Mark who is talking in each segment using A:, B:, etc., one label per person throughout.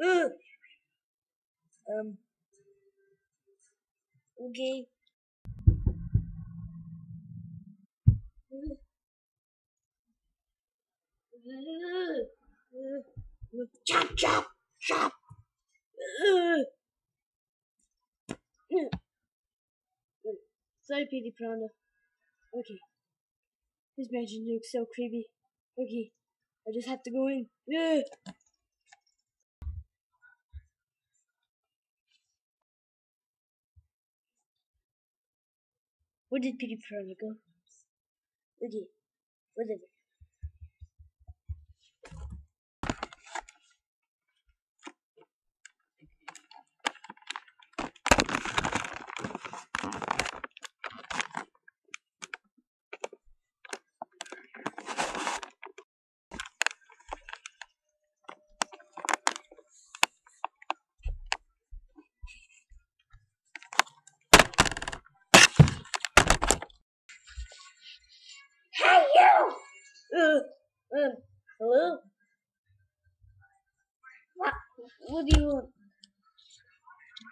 A: Um. Okay. Chop, chop, chop. Sorry, Petey Piranha. Okay. This mansion looks so creepy. Okay. I just have to go in. Where did Petey Piranha go? Okay. Whatever. Hey, you! Uh, um, hello? What? What do you want?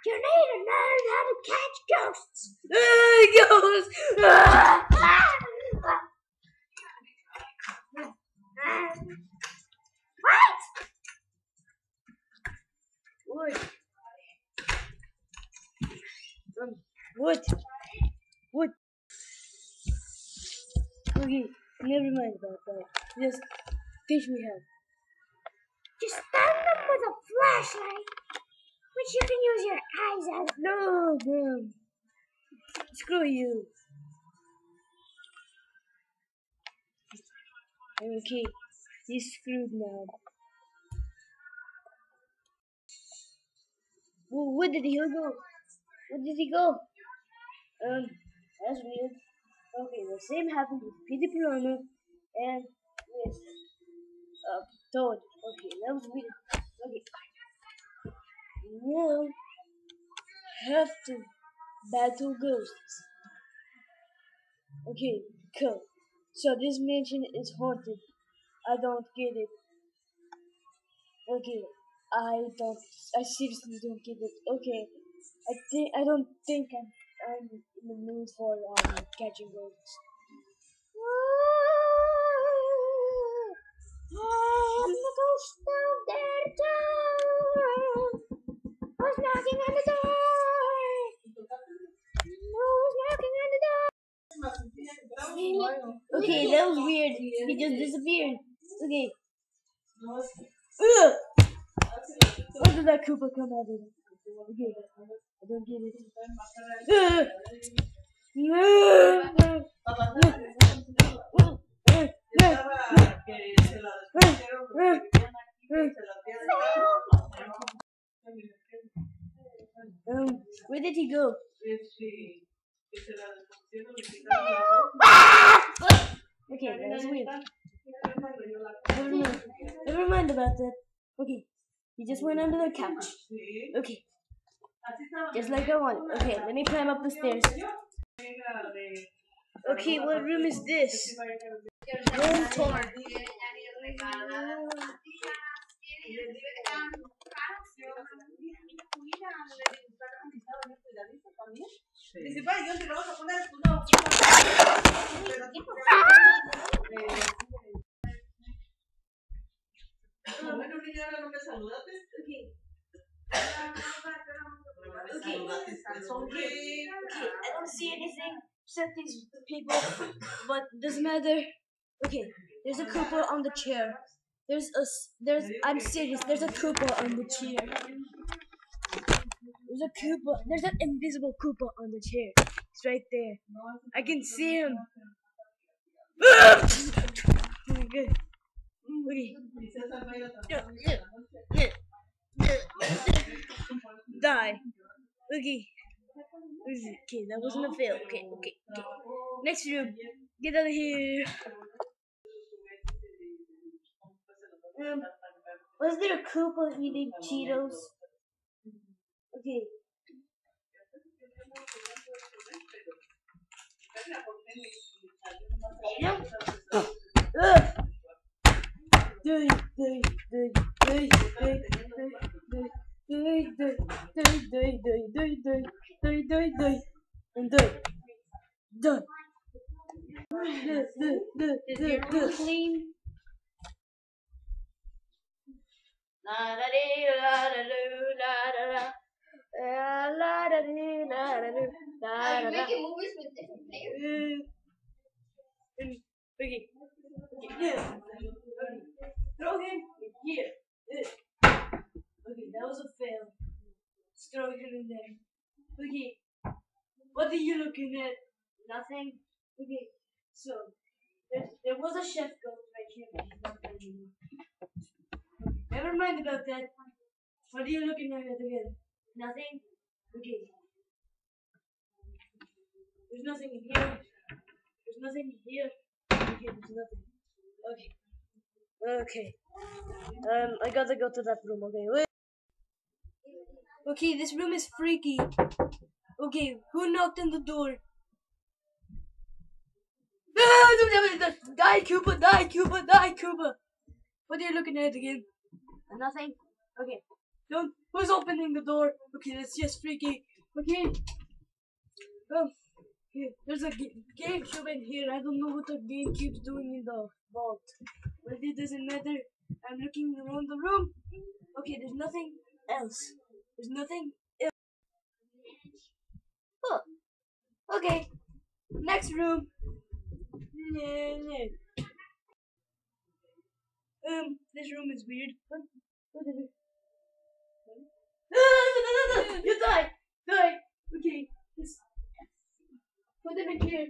A: You need to learn how to catch ghosts. Uh, ghosts! Ah! what? What? What? What? Okay, never mind about that. Just teach me how.
B: Just stun them with a flashlight, which you can use your eyes as.
A: No, bro. Screw you. Okay, he's screwed now. Where did he go? Where did he go? Um, that's weird. Okay, the same happened with Petey Piranha and with uh, Toad. Okay, that was weird. Okay. Now, have to battle ghosts. Okay, cool. So this mansion is haunted. I don't get it. Okay, I don't. I seriously don't get it. Okay, I think I don't think I'm. I'm in the mood for um catching ghosts.
B: I'm the ghost of their town. Who's knocking on the door? Who's knocking on the door?
A: Okay, that was weird. He just disappeared. Okay. Ugh! Where did that Koopa come out of? Okay, I don't. Ugh! Um, where did he go? Okay, that was weird. Never mind. Never mind about that. Okay, he just went under the couch. Okay, just like I want. Okay, let me climb up the stairs. Okay, what room is this? Room tour.
C: Principal, yo te lo vamos a poner una Bueno, niña, ahora no me saludaste.
A: Okay, I don't see anything except these people, but doesn't matter. Okay, there's a Koopa on the chair. There's a there's I'm serious. There's a Koopa on the chair. There's a Koopa. There's an invisible Koopa on the chair. It's right there. I can see him. okay. Okay. Die. Okay. Okay, that wasn't a fail. Okay, okay, okay. Next room. Get out of here. Um, was there a Koopa eating Cheetos? Okay. Ugh doy, doy, doy, doy, doy, doy, doy, and doy, doy. Is your room clean? La da dee la da doo la da da la da dee la da doo la da da.
B: You're making movies with different players.
A: Okay. Okay. Yeah. Okay. Yeah. Him in there. Okay, what are you looking at? Nothing. Okay, so there, there was a chef ghost right here, but he's not there anymore. Never mind about that. What are you looking at again? Nothing. Okay. There's nothing in here. There's nothing here. Okay, there's nothing. Okay. Okay. Um, I gotta go to that room. Okay, wait. Okay, this room is freaky. Okay, who knocked on the door? Die, Koopa! Die, Koopa! Die, Koopa! What are you looking at again? Nothing. Okay. Don't. Who's opening the door? Okay, that's just freaky. Okay. Um. Okay, there's a ga- GameCube in here. I don't know what the GameCube's doing in the vault. But it doesn't matter. I'm looking around the room. Okay, there's nothing else. There's nothing. Huh. Okay. Next room. Um, this room is weird. What is it? Ah, You die! Die! Okay. Put them in here.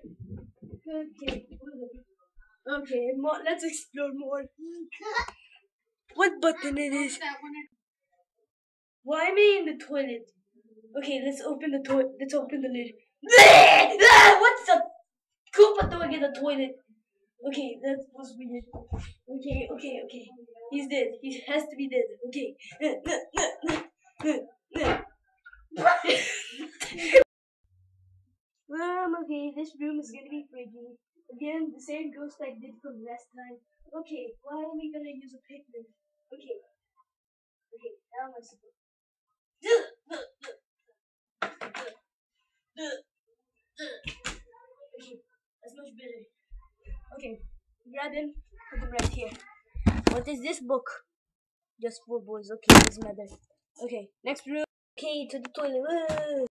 A: Okay, okay, let's explore more. What button it is? Why am I in the toilet? Okay, let's open the toilet. Let's open the lid. What's the Koopa doing in the toilet? Okay, that was weird. Okay, okay, okay. He's dead. He has to be dead. Okay. um, okay, this room is gonna be freaky. Again, the same ghost I did from last time. Okay, why are we gonna use a picnic? Okay. Okay, now I'm supposed Okay, that's much better. Okay, grab him, put him right here. What is this book? Just for boys. Okay, doesn't matter. Okay, next room. Okay, to the toilet.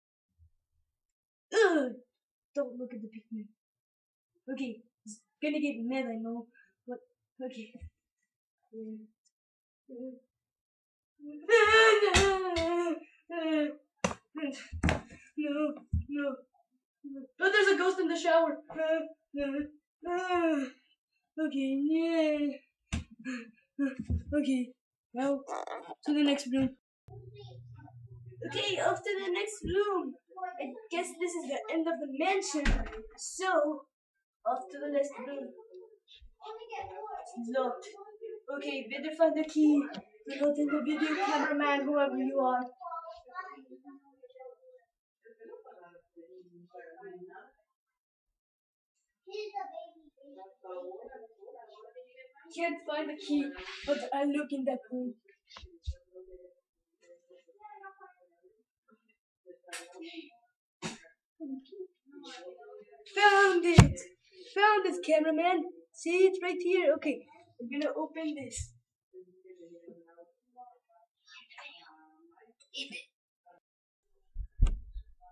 A: Ugh. Don't look at the picnic. Okay, it's gonna get mad, I know. But, okay. Yeah. No, no. But there's a ghost in the shower. Okay, yeah. Okay, now to the next room. Okay, off to the next room. I guess this is the end of the mansion. So, off to the next room. It's locked. Okay, better find the key. Not in the video cameraman, whoever you are. Can't find the key, but I look in that room. Found it! Found it, cameraman! See it right here. Okay, I'm gonna open this.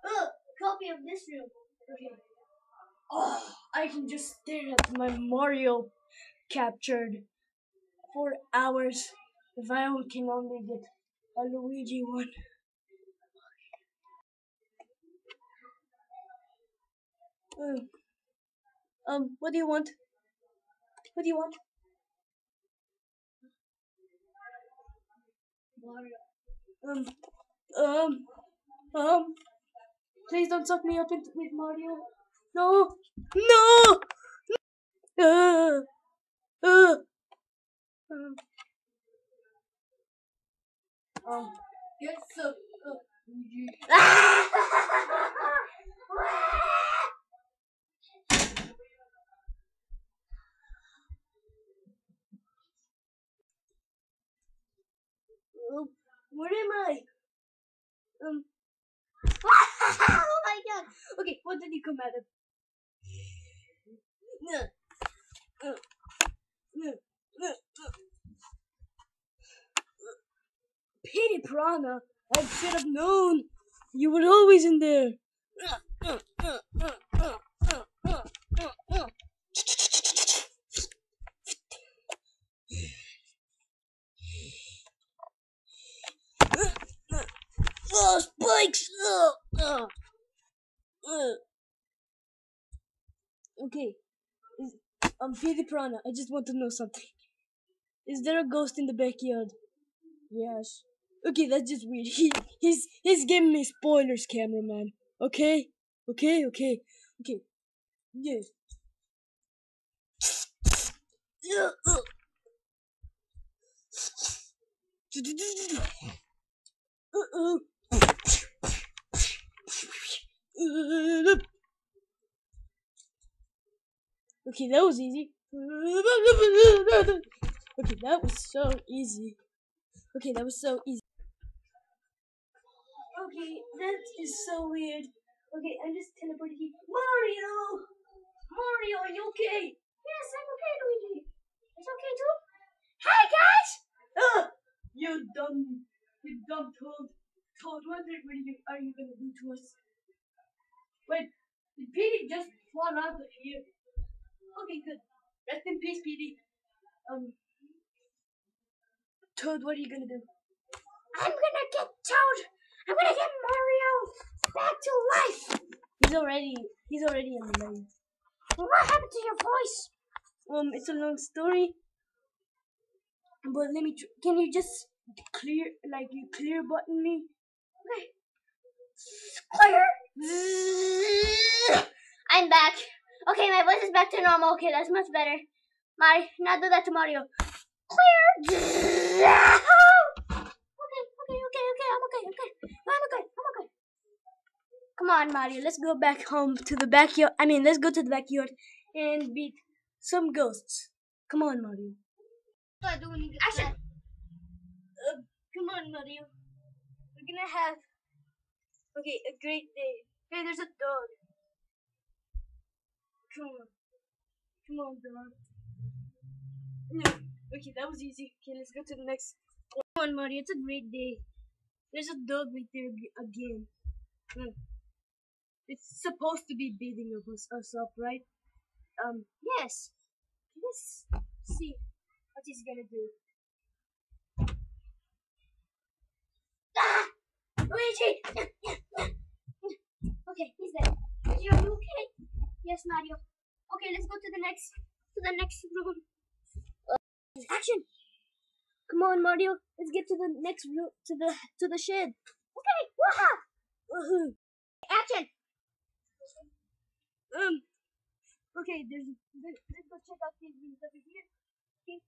A: Oh, a copy of this room. Okay. Oh, I can just stare at my Mario captured for hours if I can only get a Luigi one. Um, um, what do you want? What do you want? Um, um, um, please don't suck me up into with Mario. No, no. Uh, uh, um, um,
B: Get some.
A: Um, where am I? Um. oh my god! Okay, what did you come out of? Petey Piranha! I should have known! You were always in there! Um, Petey Piranha, I just want to know something. Is there a ghost in the backyard? Yes. Okay, that's just weird. He he's he's giving me spoilers, cameraman. Okay? Okay, okay, okay. Yes. Uh-oh. Okay, that was easy. Okay, that was so easy. Okay, that was so easy. Okay, that is so weird. Okay, I'm just teleporting here. Mario! Mario, are you okay?
B: Yes, I'm okay, Luigi. It's okay too. Hey guys!
A: Ah! You dumb, you dumb toad. Toad, what are you, are you gonna do to us? Wait, did Petey just fall out of here? Okay, good. Rest in peace, Petey. Um, Toad, what are you gonna do?
B: I'm gonna get Toad. I'm gonna get Mario back to life.
A: He's already, he's already in the lane.
B: What happened to your voice?
A: Um, it's a long story. But let me, can you just clear, like, you clear button me?
B: Okay. Clear. I'm back. Okay, my voice is back to normal. Okay, that's much better. Mario, now do that to Mario. Clear. okay, okay, okay, okay. I'm okay, okay. I'm okay. I'm okay.
A: Come on, Mario, let's go back home to the backyard. I mean, let's go to the backyard and beat some ghosts. Come on, Mario.
B: I do when you get
A: Action. Uh, come on, Mario. We're gonna have okay a great day. Hey, there's a dog. Come on, come on, dog. No, okay, that was easy. Okay, let's go to the next. Come on, Mario. It's a great day. There's a dog right there again. Hmm. It's supposed to be beating us, us up, right? Um, yes. Let's see what he's gonna do.
B: Ah! Luigi! okay, he's dead. Are you okay? Yes, Mario. Okay, let's go to the next to the next room. Action!
A: Come on, Mario. Let's get to the next room, to the to the shed.
B: Okay!
A: Woohoo.
B: Action!
A: Um. Okay, there's. Let's, let's go check out these rooms over here. Okay.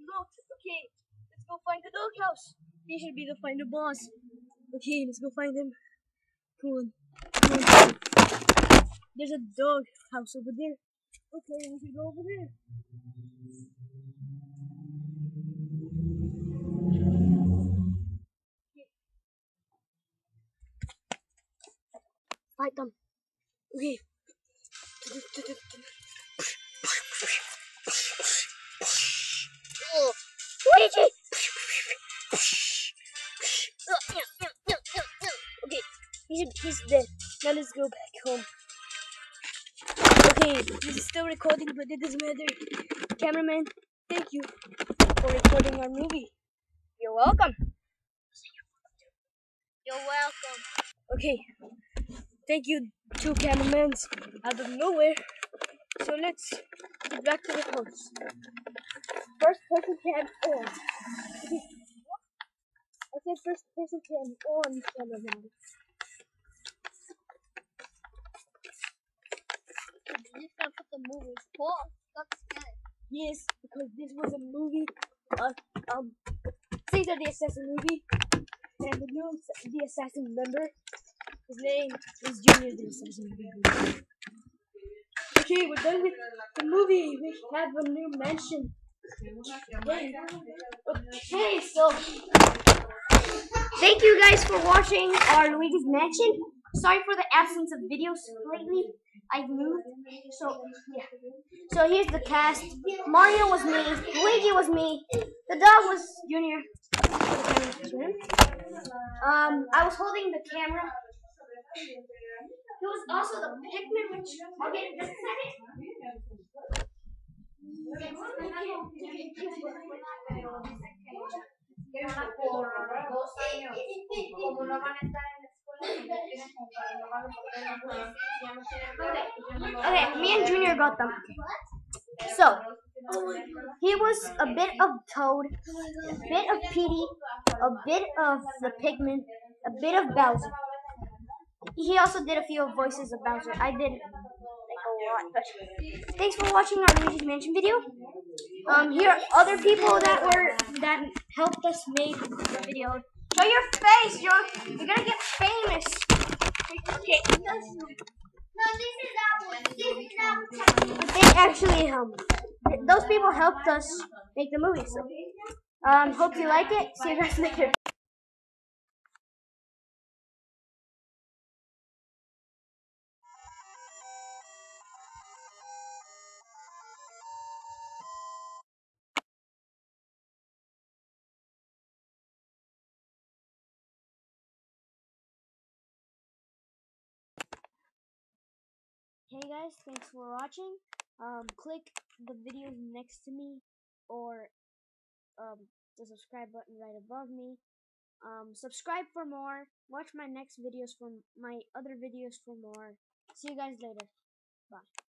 A: Look. Okay. Let's go find the doghouse. He should be the finder boss. Okay, let's go find him. Come on. Come on. There's a dog house over there. Okay, we should go over there. Fight them. Okay.
B: Oh, Luigi!
A: Okay, he's, he's dead. Now let's go back home. This is still recording, but it doesn't matter. Cameraman, thank you for recording our movie.
B: You're welcome. You're welcome.
A: Okay, thank you, two cameramen out of nowhere. So let's get back to the house. First person cam on. Okay. I said first person cam on, cameraman.
B: You just
A: Yes, because this was a movie, uh, um, Cesar the Assassin movie, and the new the Assassin member, his name is Junior the Assassin. Okay, we're done with the movie. We have a new mansion. Okay, so
B: Thank you guys for watching our Luigi's Mansion. Sorry for the absence of videos lately. I've moved. So yeah. So here's the cast. Mario was me. Luigi was me. The The dog was Junior. Um, I was holding the camera. He was also the Pikmin, which okay, just a second. Okay. me and Junior got them. So, he was a bit of Toad, a bit of Petey, a bit of the Pigman, a bit of Bowser. He also did a few voices of Bowser. I did like a lot, but thanks for watching our Luigi's Mansion video. Um, here are other people that were that helped us make the video. Show your face, you're you're gonna get famous. Okay.
D: No, this is our. This is our.
B: They actually th- those people helped us make the movie. So um hope you like it. See you guys later. Hey guys, thanks for watching. Um, click the videos next to me or um, the subscribe button right above me. Um, subscribe for more. Watch my next videos for my other videos for more. See you guys later. Bye.